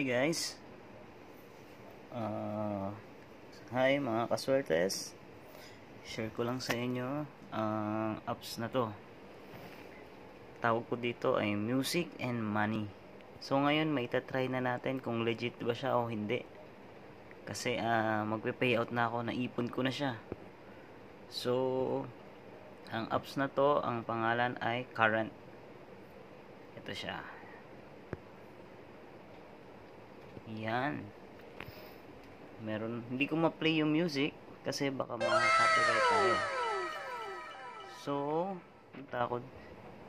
Hi guys. Uh, hi mga kaswertes. Share ko lang sa inyo ang uh, apps na to. Tawag ko dito ay Music and Money. So ngayon may try na natin kung legit ba siya o hindi. Kasi uh, magpe-payout na ako, naipon ko na siya. So ang apps na to, ang pangalan ay Current. Ito siya. Yan. Meron, hindi ko ma-play yung music kasi baka ma-copyright tayo. So, takot.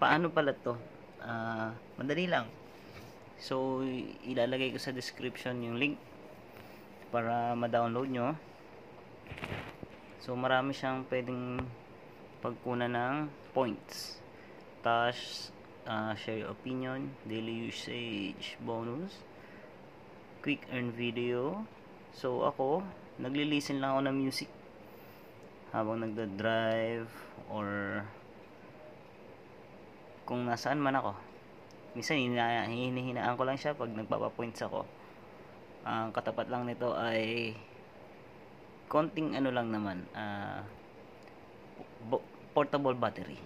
Paano pala to? Uh, madali lang. So, ilalagay ko sa description yung link para ma-download nyo. So, marami siyang pwedeng pagkunan ng points. Tapos, uh, share your opinion, daily usage bonus, quick earn video. So ako, nagli-listen lang ako ng music habang nagda-drive or kung nasaan man ako. Minsan hinihinaan ko lang siya pag nagpapa-points ako. Ang uh, katapat lang nito ay konting ano lang naman, uh, portable battery.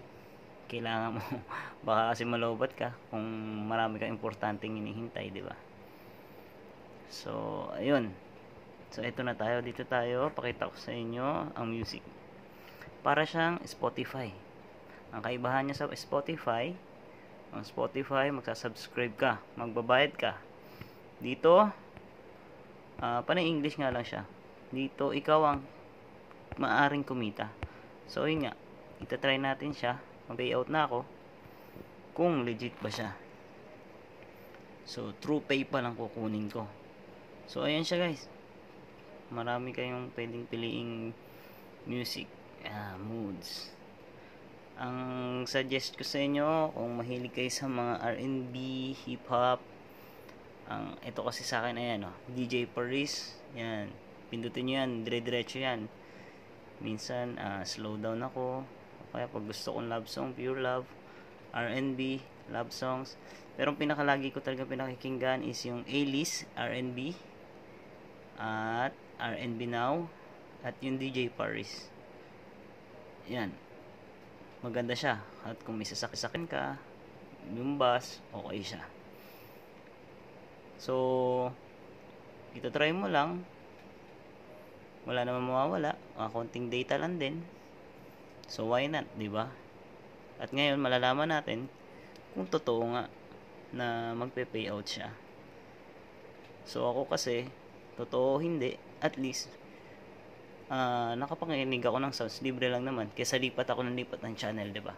Kailangan mo baka kasi malobat ka kung marami kang importanteng hinihintay, di ba? So, ayun. So, ito na tayo. Dito tayo. Pakita ko sa inyo ang music. Para siyang Spotify. Ang kaibahan niya sa Spotify, ang Spotify, magsasubscribe ka. Magbabayad ka. Dito, uh, panay English nga lang siya. Dito, ikaw ang maaring kumita. So, yun nga. Itatry natin siya. Mag-payout na ako. Kung legit ba siya. So, true PayPal ang kukunin ko. So, ayan siya guys. Marami kayong pwedeng piliing music, uh, moods. Ang suggest ko sa inyo, kung mahilig kayo sa mga R&B, hip-hop, ang ito kasi sa akin ayan oh, DJ Paris, yan. Pindutin niyo yan, dire-diretso yan. Minsan uh, slow down ako. Kaya pag gusto kong love song, pure love, R&B, love songs. Pero ang pinakalagi ko talaga pinakikinggan is yung A-list R&B at R&B Now at yung DJ Paris. Yan. Maganda siya. At kung may sasaksakin ka yung bus okay siya. So ito try mo lang. Wala naman mawawala. Mga konting data lang din. So why not ba? At ngayon malalaman natin kung totoo nga na magpe-payout siya. So ako kasi Totoo hindi. At least, uh, nakapanginig ako ng sounds. Libre lang naman. Kesa lipat ako ng lipat ng channel, ba diba?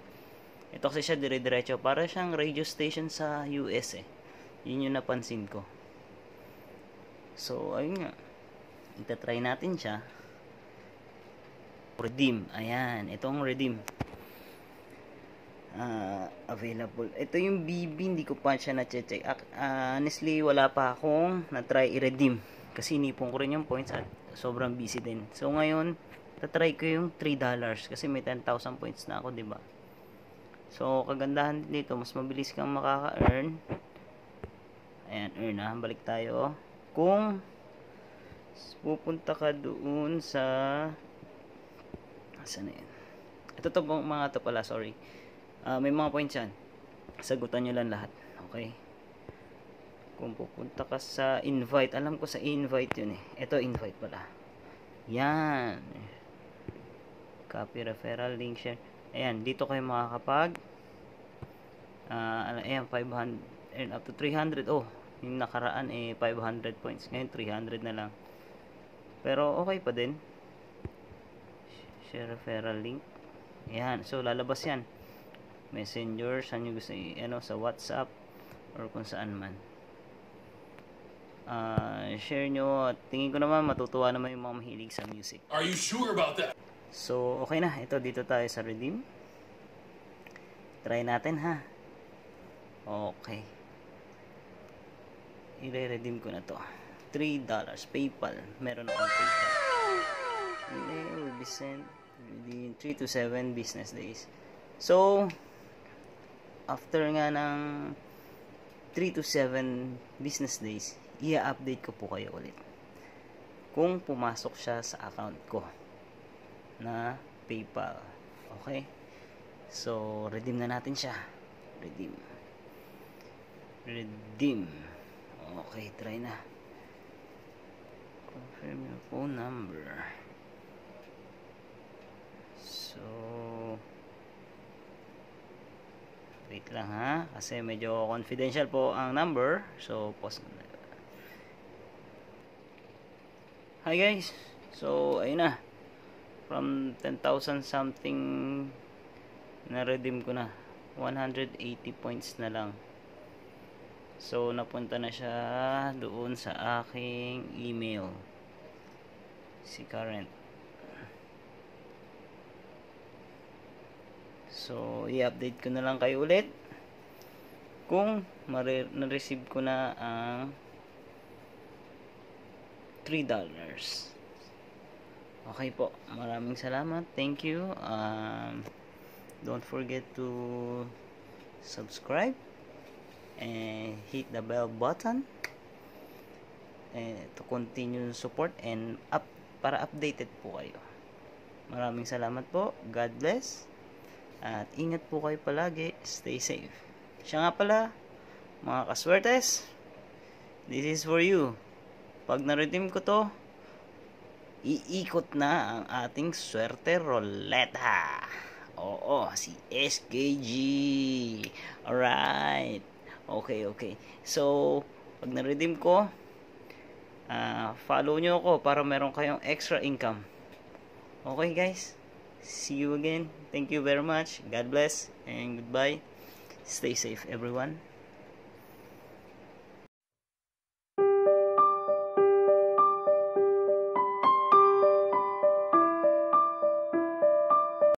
Ito kasi siya dire-diretso. Para siyang radio station sa US eh. Yun yung napansin ko. So, ayun nga. Itatry natin siya. Redeem. Ayan. Itong redeem uh, available. Ito yung BB, hindi ko pa siya na-check. Uh, honestly, wala pa akong na-try i-redeem. Kasi inipon ko rin yung points at sobrang busy din. So ngayon, tatry ko yung $3 kasi may 10,000 points na ako, 'di ba? So kagandahan dito, mas mabilis kang makaka-earn. Ayan, earn na. Balik tayo. Kung pupunta ka doon sa saan na yan? Ito to mga to pala, sorry. Uh, may mga points yan. Sagutan nyo lang lahat. Okay? Kung pupunta ka sa invite alam ko sa invite yun eh. Ito invite pala. Yan. Copy referral link share. Ayan dito kayo makakapag uh, ayan 500 earn up to 300 oh yung nakaraan eh 500 points. Ngayon 300 na lang. Pero okay pa din. Share referral link. Ayan so lalabas yan. Messenger saan nyo gusto ano sa whatsapp or kung saan man uh, share nyo at tingin ko naman matutuwa naman yung mga mahilig sa music. Are you sure about that? So, okay na. Ito, dito tayo sa redeem. Try natin ha. Okay. I-redeem ko na to. $3. PayPal. Meron akong PayPal. It will be sent within 3 to 7 business days. So, after nga ng 3 to 7 business days, i-update ko po kayo ulit. Kung pumasok siya sa account ko na PayPal. Okay? So, redeem na natin siya. Redeem. Redeem. Okay, try na. Confirm your phone number. So, wait lang ha. Kasi medyo confidential po ang number. So, post na. Hi guys. So, ayun na. From 10,000 something na-redeem ko na. 180 points na lang. So, napunta na siya doon sa aking email. Si current. So, i-update ko na lang kayo ulit kung na-receive ko na ang $3. Okay po. Maraming salamat. Thank you. Um, don't forget to subscribe and hit the bell button and to continue support and up para updated po kayo. Maraming salamat po. God bless. At ingat po kayo palagi. Stay safe. Siya nga pala, mga kaswertes, this is for you. Pag na-redeem ko to, iikot na ang ating swerte roleta. Oo, si SKG. Alright. Okay, okay. So, pag na-redeem ko, uh, follow nyo ako para meron kayong extra income. Okay, guys. See you again. Thank you very much. God bless and goodbye. Stay safe, everyone.